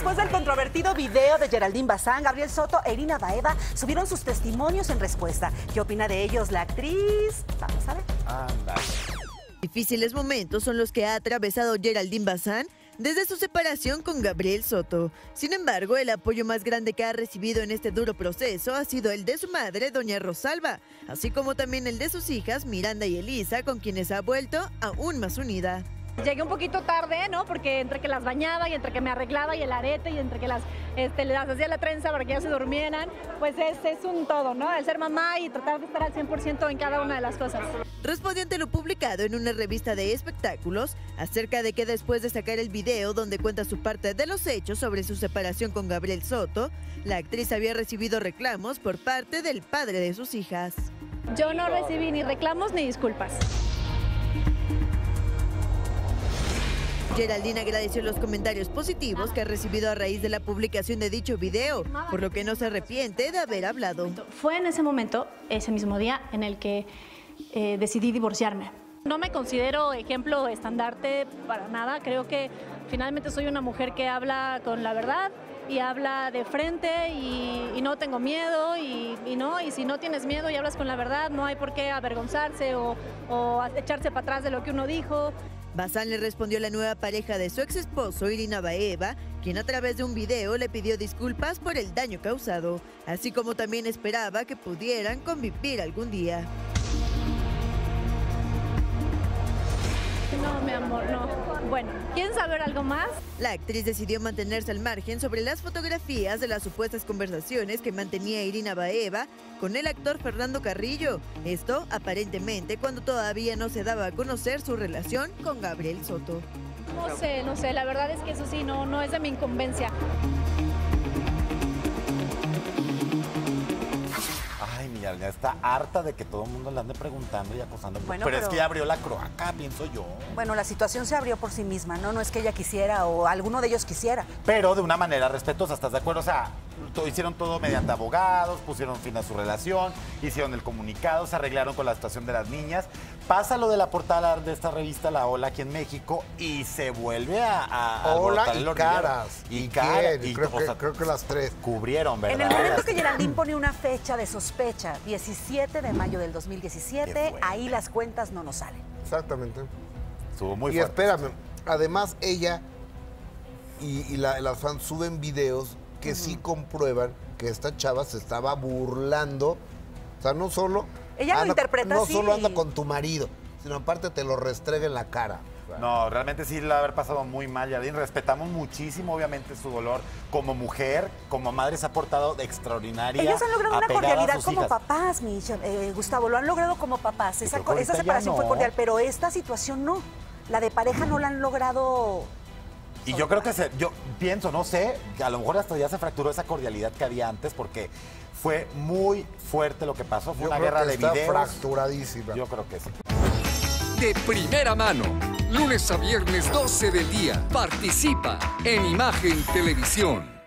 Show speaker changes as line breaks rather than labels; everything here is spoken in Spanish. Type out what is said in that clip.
después del controvertido video de Geraldine Bazán, Gabriel Soto e Irina Baeva subieron sus testimonios en respuesta. ¿Qué opina de ellos la actriz? Vamos a ver.
Anda.
Difíciles momentos son los que ha atravesado Geraldine Bazán desde su separación con Gabriel Soto. Sin embargo, el apoyo más grande que ha recibido en este duro proceso ha sido el de su madre, doña Rosalba, así como también el de sus hijas, Miranda y Elisa, con quienes ha vuelto aún más unida.
Llegué un poquito tarde, ¿no? Porque entre que las bañaba y entre que me arreglaba y el arete y entre que las, este, las hacía la trenza para que ya se durmieran, pues es, es un todo, ¿no? El ser mamá y tratar de estar al 100% en cada una de las cosas.
Respondió ante lo publicado en una revista de espectáculos acerca de que después de sacar el video donde cuenta su parte de los hechos sobre su separación con Gabriel Soto, la actriz había recibido reclamos por parte del padre de sus hijas.
Yo no recibí ni reclamos ni disculpas.
Geraldine agradeció los comentarios positivos que ha recibido a raíz de la publicación de dicho video, por lo que no se arrepiente de haber hablado.
Fue en ese momento, ese mismo día, en el que eh, decidí divorciarme. No me considero ejemplo estandarte para nada, creo que finalmente soy una mujer que habla con la verdad y habla de frente y, y no tengo miedo y, y, no, y si no tienes miedo y hablas con la verdad no hay por qué avergonzarse o, o echarse para atrás de lo que uno dijo.
Bazán le respondió la nueva pareja de su ex esposo, Irina Baeva, quien a través de un video le pidió disculpas por el daño causado, así como también esperaba que pudieran convivir algún día.
No, mi amor, no. Bueno, ¿quieren saber algo más?
La actriz decidió mantenerse al margen sobre las fotografías de las supuestas conversaciones que mantenía Irina Baeva con el actor Fernando Carrillo. Esto, aparentemente, cuando todavía no se daba a conocer su relación con Gabriel Soto.
No sé, no sé, la verdad es que eso sí, no, no es de mi incumbencia.
Ya, ya, está harta de que todo el mundo le ande preguntando y acosando.
Bueno,
pero,
pero,
es que ya abrió la croaca, pienso yo.
Bueno, la situación se abrió por sí misma, ¿no? No es que ella quisiera o alguno de ellos quisiera.
Pero de una manera respetuosa, ¿estás de acuerdo? O sea, todo, hicieron todo mediante abogados, pusieron fin a su relación, hicieron el comunicado, se arreglaron con la situación de las niñas. Pasa lo de la portada de esta revista, La Ola, aquí en México, y se vuelve a... a
Ola y caras.
Y, caras.
Y, creo, que, sea, creo que las tres.
Cubrieron, ¿verdad?
En el momento que Geraldine pone una fecha de sospecha, 17 de mayo del 2017, ahí las cuentas no nos salen.
Exactamente.
Estuvo muy
y
fuerte.
espérame, además ella y, y la, las fans suben videos que uh -huh. sí comprueban que esta chava se estaba burlando. O sea, no solo.
Ella anda, lo interpreta
No
así.
solo anda con tu marido, sino aparte te lo restrega en la cara.
No, realmente sí la haber pasado muy mal, Yadin. Respetamos muchísimo, obviamente, su dolor. Como mujer, como madre, se ha portado extraordinaria.
Ellos han logrado una cordialidad como hijas. papás, mi eh, Gustavo. Lo han logrado como papás. Esa, esa separación no. fue cordial, pero esta situación no. La de pareja no la han logrado
y yo creo que se, yo pienso, no sé, que a lo mejor hasta ya se fracturó esa cordialidad que había antes porque fue muy fuerte lo que pasó, fue
yo
una
creo
guerra
que
de
está
videos.
fracturadísima.
Yo creo que sí.
De primera mano, lunes a viernes 12 del día, participa en Imagen Televisión.